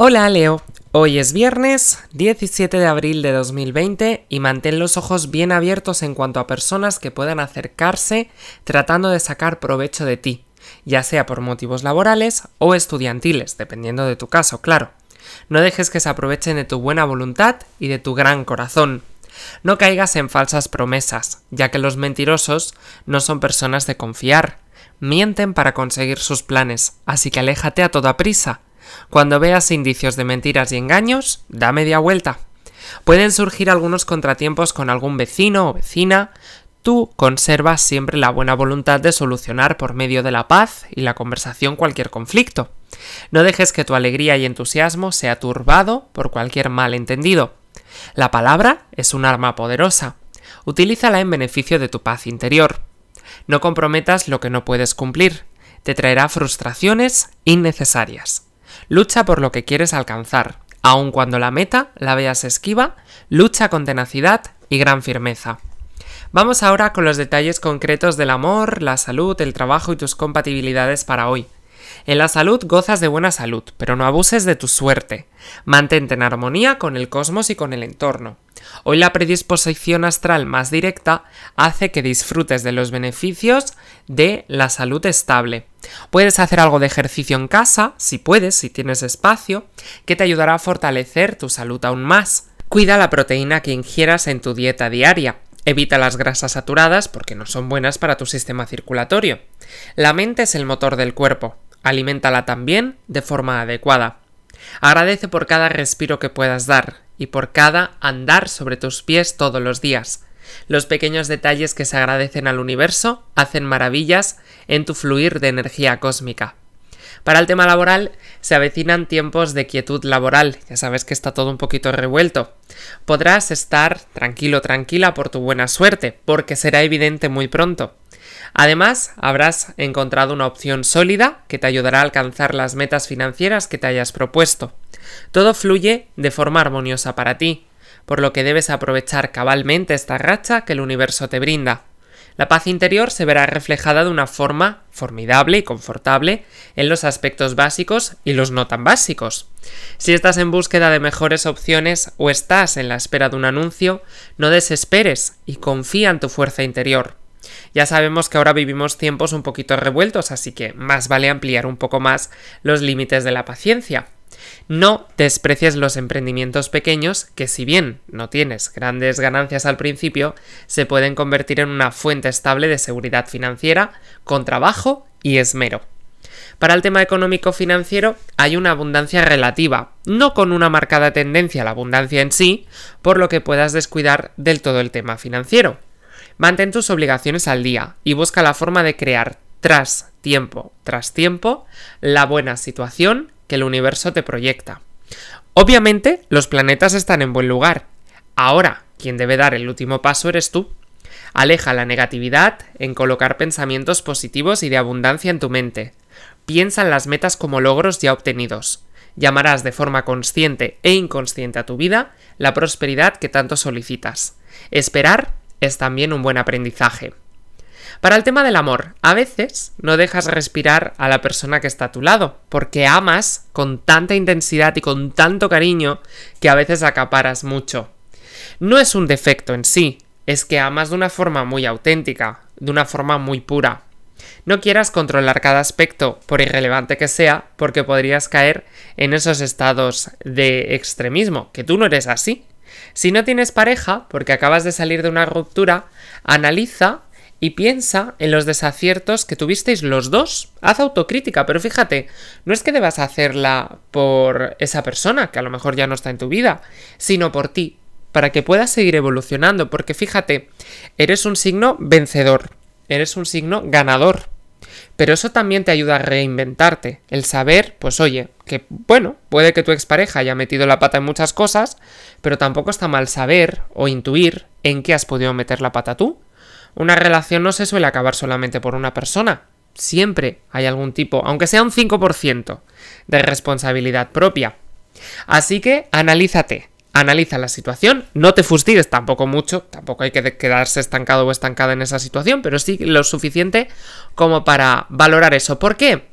Hola Leo, hoy es viernes 17 de abril de 2020 y mantén los ojos bien abiertos en cuanto a personas que puedan acercarse tratando de sacar provecho de ti, ya sea por motivos laborales o estudiantiles, dependiendo de tu caso, claro. No dejes que se aprovechen de tu buena voluntad y de tu gran corazón. No caigas en falsas promesas, ya que los mentirosos no son personas de confiar. Mienten para conseguir sus planes, así que aléjate a toda prisa cuando veas indicios de mentiras y engaños, da media vuelta. Pueden surgir algunos contratiempos con algún vecino o vecina. Tú conservas siempre la buena voluntad de solucionar por medio de la paz y la conversación cualquier conflicto. No dejes que tu alegría y entusiasmo sea turbado por cualquier malentendido. La palabra es un arma poderosa. Utilízala en beneficio de tu paz interior. No comprometas lo que no puedes cumplir. Te traerá frustraciones innecesarias. Lucha por lo que quieres alcanzar. Aun cuando la meta la veas esquiva, lucha con tenacidad y gran firmeza. Vamos ahora con los detalles concretos del amor, la salud, el trabajo y tus compatibilidades para hoy. En la salud gozas de buena salud, pero no abuses de tu suerte. Mantente en armonía con el cosmos y con el entorno. Hoy la predisposición astral más directa hace que disfrutes de los beneficios de la salud estable. Puedes hacer algo de ejercicio en casa, si puedes, si tienes espacio, que te ayudará a fortalecer tu salud aún más. Cuida la proteína que ingieras en tu dieta diaria. Evita las grasas saturadas porque no son buenas para tu sistema circulatorio. La mente es el motor del cuerpo. Aliméntala también de forma adecuada. Agradece por cada respiro que puedas dar y por cada andar sobre tus pies todos los días. Los pequeños detalles que se agradecen al universo hacen maravillas en tu fluir de energía cósmica. Para el tema laboral se avecinan tiempos de quietud laboral, ya sabes que está todo un poquito revuelto. Podrás estar tranquilo, tranquila por tu buena suerte, porque será evidente muy pronto. Además, habrás encontrado una opción sólida que te ayudará a alcanzar las metas financieras que te hayas propuesto. Todo fluye de forma armoniosa para ti, por lo que debes aprovechar cabalmente esta racha que el universo te brinda. La paz interior se verá reflejada de una forma formidable y confortable en los aspectos básicos y los no tan básicos. Si estás en búsqueda de mejores opciones o estás en la espera de un anuncio, no desesperes y confía en tu fuerza interior. Ya sabemos que ahora vivimos tiempos un poquito revueltos, así que más vale ampliar un poco más los límites de la paciencia. No desprecies los emprendimientos pequeños que si bien no tienes grandes ganancias al principio, se pueden convertir en una fuente estable de seguridad financiera con trabajo y esmero. Para el tema económico financiero hay una abundancia relativa, no con una marcada tendencia a la abundancia en sí, por lo que puedas descuidar del todo el tema financiero. Mantén tus obligaciones al día y busca la forma de crear tras tiempo tras tiempo la buena situación que el universo te proyecta. Obviamente, los planetas están en buen lugar. Ahora, quien debe dar el último paso eres tú. Aleja la negatividad en colocar pensamientos positivos y de abundancia en tu mente. Piensa en las metas como logros ya obtenidos. Llamarás de forma consciente e inconsciente a tu vida la prosperidad que tanto solicitas. Esperar es también un buen aprendizaje. Para el tema del amor, a veces no dejas respirar a la persona que está a tu lado, porque amas con tanta intensidad y con tanto cariño que a veces acaparas mucho. No es un defecto en sí, es que amas de una forma muy auténtica, de una forma muy pura. No quieras controlar cada aspecto, por irrelevante que sea, porque podrías caer en esos estados de extremismo, que tú no eres así. Si no tienes pareja, porque acabas de salir de una ruptura, analiza y piensa en los desaciertos que tuvisteis los dos. Haz autocrítica, pero fíjate, no es que debas hacerla por esa persona, que a lo mejor ya no está en tu vida, sino por ti, para que puedas seguir evolucionando, porque fíjate, eres un signo vencedor, eres un signo ganador. Pero eso también te ayuda a reinventarte, el saber, pues oye, que bueno, puede que tu expareja haya metido la pata en muchas cosas, pero tampoco está mal saber o intuir en qué has podido meter la pata tú una relación no se suele acabar solamente por una persona. Siempre hay algún tipo, aunque sea un 5%, de responsabilidad propia. Así que analízate, analiza la situación, no te fustigues tampoco mucho, tampoco hay que quedarse estancado o estancada en esa situación, pero sí lo suficiente como para valorar eso. ¿Por qué?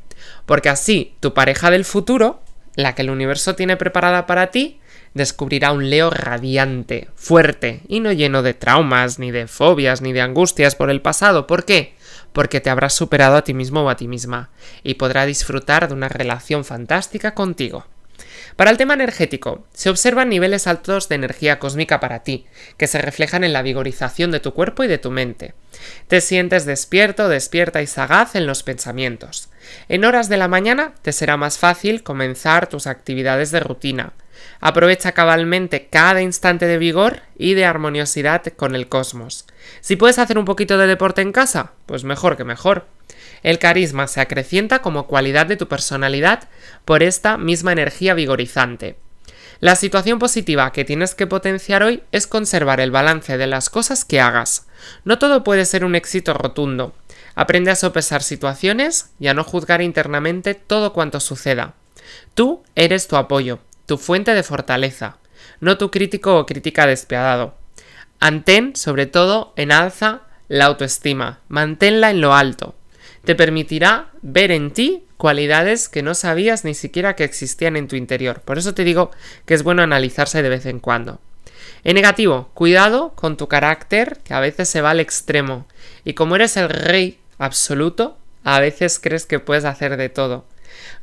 Porque así tu pareja del futuro la que el universo tiene preparada para ti, descubrirá un Leo radiante, fuerte y no lleno de traumas, ni de fobias, ni de angustias por el pasado. ¿Por qué? Porque te habrás superado a ti mismo o a ti misma y podrá disfrutar de una relación fantástica contigo. Para el tema energético, se observan niveles altos de energía cósmica para ti, que se reflejan en la vigorización de tu cuerpo y de tu mente. Te sientes despierto, despierta y sagaz en los pensamientos. En horas de la mañana te será más fácil comenzar tus actividades de rutina. Aprovecha cabalmente cada instante de vigor y de armoniosidad con el cosmos. Si puedes hacer un poquito de deporte en casa, pues mejor que mejor. El carisma se acrecienta como cualidad de tu personalidad por esta misma energía La situación positiva que tienes que potenciar hoy es conservar el balance de las cosas que hagas. No todo puede ser un éxito rotundo. Aprende a sopesar situaciones y a no juzgar internamente todo cuanto suceda. Tú eres tu apoyo, tu fuente de fortaleza, no tu crítico o crítica despiadado. Antén, sobre todo, en alza la autoestima, manténla en lo alto te permitirá ver en ti cualidades que no sabías ni siquiera que existían en tu interior. Por eso te digo que es bueno analizarse de vez en cuando. En negativo, cuidado con tu carácter, que a veces se va al extremo. Y como eres el rey absoluto, a veces crees que puedes hacer de todo.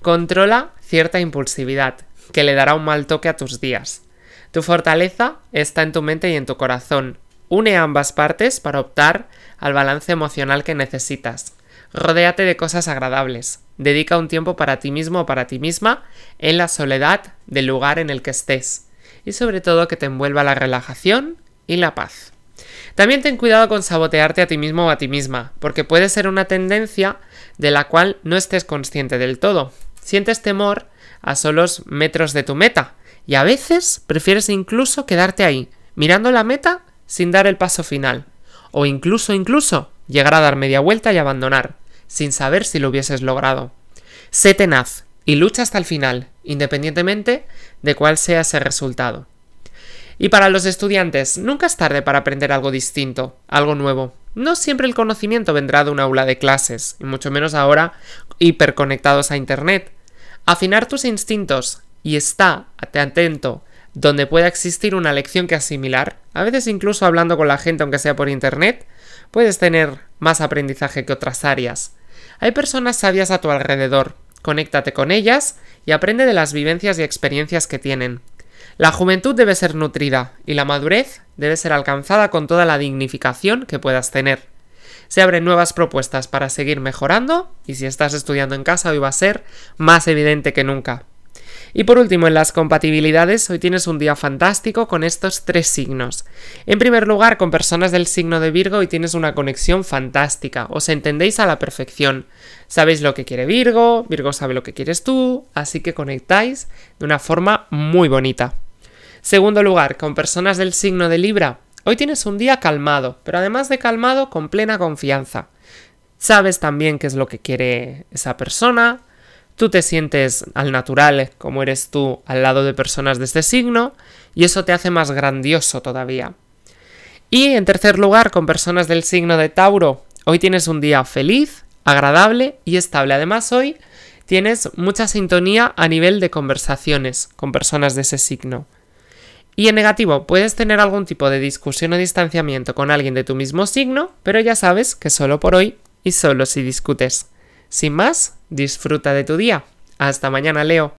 Controla cierta impulsividad, que le dará un mal toque a tus días. Tu fortaleza está en tu mente y en tu corazón. Une ambas partes para optar al balance emocional que necesitas. Rodéate de cosas agradables. Dedica un tiempo para ti mismo o para ti misma en la soledad del lugar en el que estés. Y sobre todo que te envuelva la relajación y la paz. También ten cuidado con sabotearte a ti mismo o a ti misma, porque puede ser una tendencia de la cual no estés consciente del todo. Sientes temor a solos metros de tu meta, y a veces prefieres incluso quedarte ahí, mirando la meta sin dar el paso final, o incluso incluso llegar a dar media vuelta y abandonar sin saber si lo hubieses logrado. Sé tenaz y lucha hasta el final, independientemente de cuál sea ese resultado. Y para los estudiantes, nunca es tarde para aprender algo distinto, algo nuevo. No siempre el conocimiento vendrá de un aula de clases, y mucho menos ahora hiperconectados a Internet. Afinar tus instintos y está atento donde pueda existir una lección que asimilar, a veces incluso hablando con la gente aunque sea por Internet, puedes tener más aprendizaje que otras áreas. Hay personas sabias a tu alrededor, conéctate con ellas y aprende de las vivencias y experiencias que tienen. La juventud debe ser nutrida y la madurez debe ser alcanzada con toda la dignificación que puedas tener. Se abren nuevas propuestas para seguir mejorando y si estás estudiando en casa hoy va a ser más evidente que nunca. Y por último, en las compatibilidades, hoy tienes un día fantástico con estos tres signos. En primer lugar, con personas del signo de Virgo hoy tienes una conexión fantástica, os entendéis a la perfección. Sabéis lo que quiere Virgo, Virgo sabe lo que quieres tú, así que conectáis de una forma muy bonita. Segundo lugar, con personas del signo de Libra, hoy tienes un día calmado, pero además de calmado, con plena confianza. Sabes también qué es lo que quiere esa persona, Tú te sientes al natural como eres tú al lado de personas de este signo y eso te hace más grandioso todavía. Y en tercer lugar, con personas del signo de Tauro, hoy tienes un día feliz, agradable y estable. Además, hoy tienes mucha sintonía a nivel de conversaciones con personas de ese signo. Y en negativo, puedes tener algún tipo de discusión o distanciamiento con alguien de tu mismo signo, pero ya sabes que solo por hoy y solo si discutes. Sin más, disfruta de tu día. Hasta mañana, Leo.